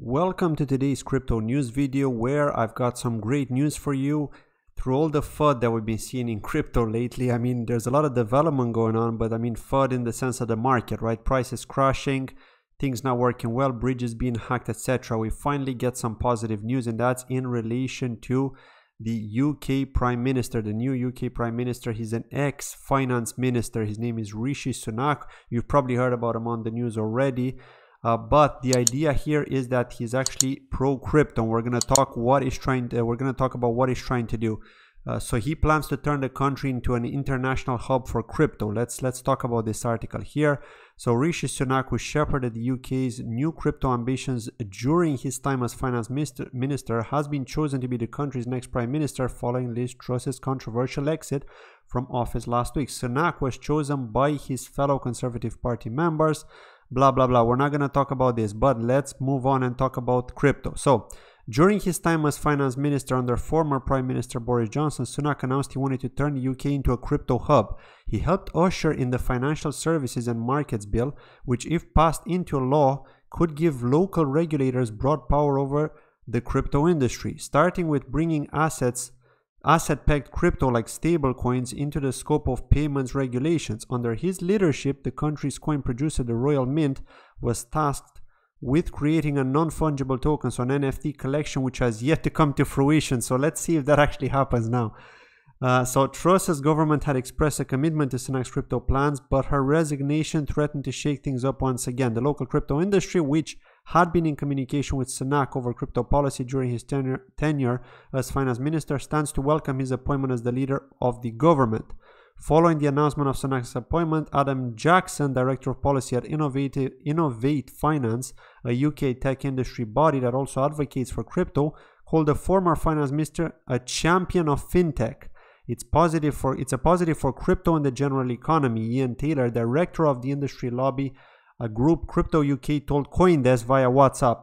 Welcome to today's crypto news video where I've got some great news for you. Through all the FUD that we've been seeing in crypto lately, I mean, there's a lot of development going on, but I mean, FUD in the sense of the market, right? Prices crashing, things not working well, bridges being hacked, etc. We finally get some positive news, and that's in relation to the UK Prime Minister, the new UK Prime Minister. He's an ex finance minister. His name is Rishi Sunak. You've probably heard about him on the news already. Uh, but the idea here is that he's actually pro crypto. We're gonna talk what he's trying. To, we're gonna talk about what he's trying to do. Uh, so he plans to turn the country into an international hub for crypto. Let's let's talk about this article here. So Rishi Sunak, who shepherded the UK's new crypto ambitions during his time as finance minister, has been chosen to be the country's next prime minister following Liz Truss's controversial exit from office last week. Sunak was chosen by his fellow Conservative Party members blah blah blah. We're not going to talk about this but let's move on and talk about crypto. So during his time as finance minister under former prime minister boris johnson sunak announced he wanted to turn the uk into a crypto hub. He helped usher in the financial services and markets bill which if passed into law could give local regulators broad power over the crypto industry starting with bringing assets asset-pegged crypto like stablecoins into the scope of payments regulations. Under his leadership, the country's coin producer, the Royal Mint, was tasked with creating a non-fungible token, so an NFT collection, which has yet to come to fruition. So let's see if that actually happens now. Uh, so Truss's government had expressed a commitment to Sunak's crypto plans, but her resignation threatened to shake things up once again. The local crypto industry, which had been in communication with Sunak over crypto policy during his tenure, as finance minister, stands to welcome his appointment as the leader of the government. Following the announcement of Sunak's appointment, Adam Jackson, Director of Policy at Innovative, Innovate Finance, a UK tech industry body that also advocates for crypto, called the former finance minister a champion of fintech. It's positive for it's a positive for crypto and the general economy. Ian Taylor, director of the industry lobby, a group Crypto UK told CoinDesk via WhatsApp.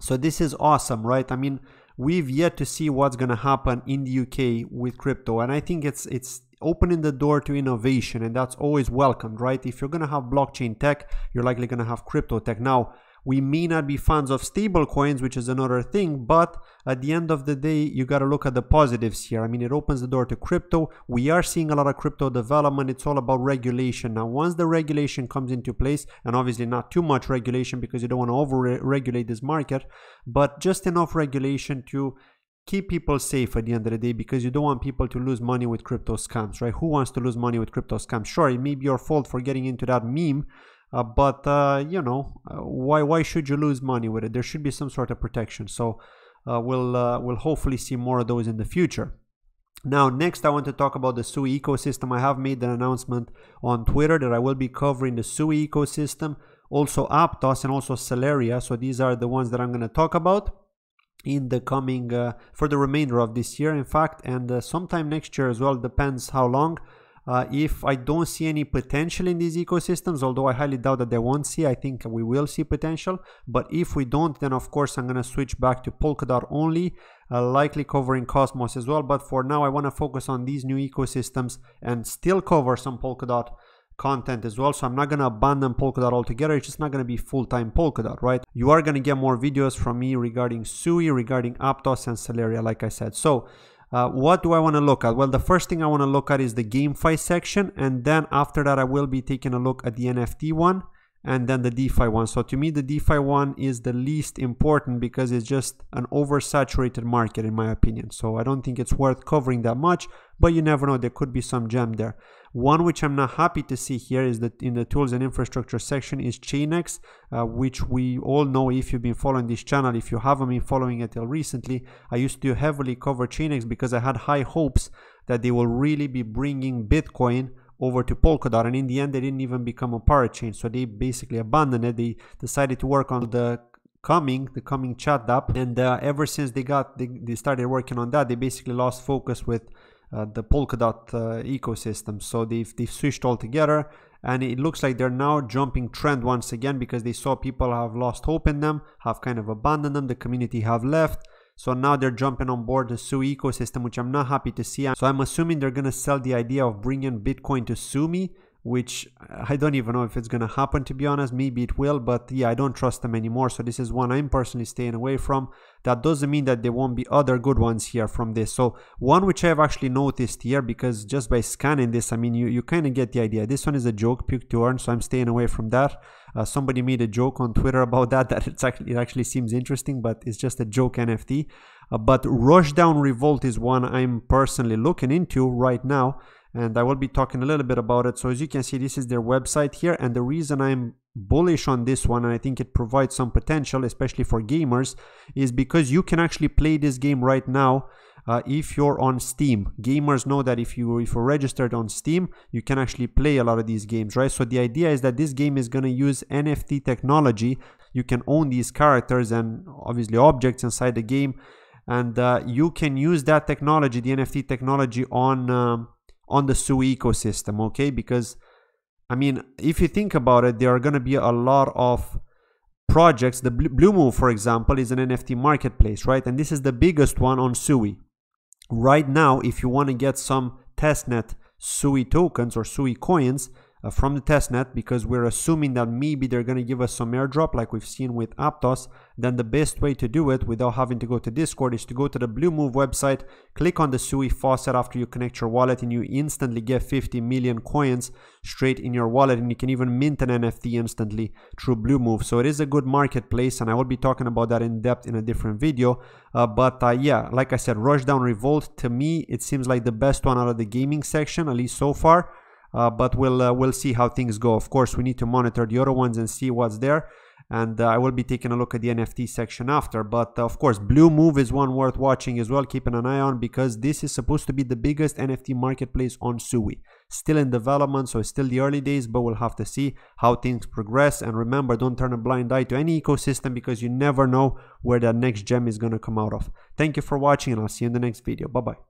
So this is awesome, right? I mean, we've yet to see what's going to happen in the UK with crypto, and I think it's it's opening the door to innovation, and that's always welcomed, right? If you're going to have blockchain tech, you're likely going to have crypto tech. Now, we may not be fans of stable coins, which is another thing, but at the end of the day, you got to look at the positives here. I mean, it opens the door to crypto. We are seeing a lot of crypto development. It's all about regulation. Now, once the regulation comes into place, and obviously not too much regulation because you don't want to over regulate this market, but just enough regulation to keep people safe at the end of the day because you don't want people to lose money with crypto scams, right? Who wants to lose money with crypto scams? Sure, it may be your fault for getting into that meme, uh, but uh, you know uh, why why should you lose money with it? There should be some sort of protection. So uh, we'll uh, we'll hopefully see more of those in the future. Now next i want to talk about the sui ecosystem. I have made an announcement on twitter that i will be covering the sui ecosystem also aptos and also celeria. So these are the ones that i'm going to talk about in the coming uh, for the remainder of this year in fact and sometime next year as well. Depends how long uh, if I don't see any potential in these ecosystems, although I highly doubt that they won't see, I think we will see potential. But if we don't, then of course I'm going to switch back to Polkadot only, uh, likely covering Cosmos as well. But for now, I want to focus on these new ecosystems and still cover some Polkadot content as well. So I'm not going to abandon Polkadot altogether. It's just not going to be full-time Polkadot, right? You are going to get more videos from me regarding Sui, regarding Aptos and Celeria, like I said. So uh, what do I want to look at? Well, the first thing I want to look at is the GameFi section. And then after that, I will be taking a look at the NFT one and then the DeFi one. So to me, the DeFi one is the least important because it's just an oversaturated market in my opinion. So I don't think it's worth covering that much, but you never know, there could be some gem there. One which I'm not happy to see here is that in the tools and infrastructure section is ChainX, uh, which we all know if you've been following this channel. If you haven't been following it till recently, I used to heavily cover ChainX because I had high hopes that they will really be bringing Bitcoin over to Polkadot and in the end they didn't even become a parachain so they basically abandoned it they decided to work on the coming the ComingChat app and uh, ever since they got they, they started working on that they basically lost focus with the Polkadot uh, ecosystem so they've, they've switched altogether and it looks like they're now jumping trend once again because they saw people have lost hope in them have kind of abandoned them the community have left so now they're jumping on board the Sui ecosystem, which I'm not happy to see. So I'm assuming they're going to sell the idea of bringing Bitcoin to Sui. Which I don't even know if it's going to happen to be honest. Maybe it will, but yeah, I don't trust them anymore. So this is one I'm personally staying away from. That doesn't mean that there won't be other good ones here from this. So one which I've actually noticed here because just by scanning this, I mean, you, you kind of get the idea. This one is a joke, puke to earn, so I'm staying away from that. Uh, somebody made a joke on Twitter about that, that it's actually, it actually seems interesting, but it's just a joke NFT. Uh, but Rushdown Revolt is one I'm personally looking into right now and I will be talking a little bit about it. So as you can see, this is their website here. And the reason I'm bullish on this one, and I think it provides some potential, especially for gamers, is because you can actually play this game right now uh, if you're on Steam. Gamers know that if you if you're registered on Steam, you can actually play a lot of these games, right? So the idea is that this game is going to use NFT technology. You can own these characters and obviously objects inside the game, and uh, you can use that technology, the NFT technology, on um, on the Sui ecosystem, okay? Because, I mean, if you think about it, there are going to be a lot of projects. The BlueMove, for example, is an NFT marketplace, right? And this is the biggest one on Sui. Right now, if you want to get some testnet Sui tokens or Sui coins, uh, from the testnet because we're assuming that maybe they're going to give us some airdrop like we've seen with Aptos, then the best way to do it without having to go to Discord is to go to the Bluemove website, click on the Sui faucet after you connect your wallet and you instantly get 50 million coins straight in your wallet and you can even mint an NFT instantly through Bluemove. So it is a good marketplace and I will be talking about that in depth in a different video. Uh, but uh, yeah, like I said, Rushdown Revolt to me, it seems like the best one out of the gaming section, at least so far but we'll uh, we'll see how things go. Of course, we need to monitor the other ones and see what's there. And uh, I will be taking a look at the NFT section after. But uh, of course, Blue Move is one worth watching as well, keeping an eye on because this is supposed to be the biggest NFT marketplace on Sui. Still in development, so it's still the early days, but we'll have to see how things progress. And remember, don't turn a blind eye to any ecosystem because you never know where that next gem is going to come out of. Thank you for watching, and I'll see you in the next video. Bye bye.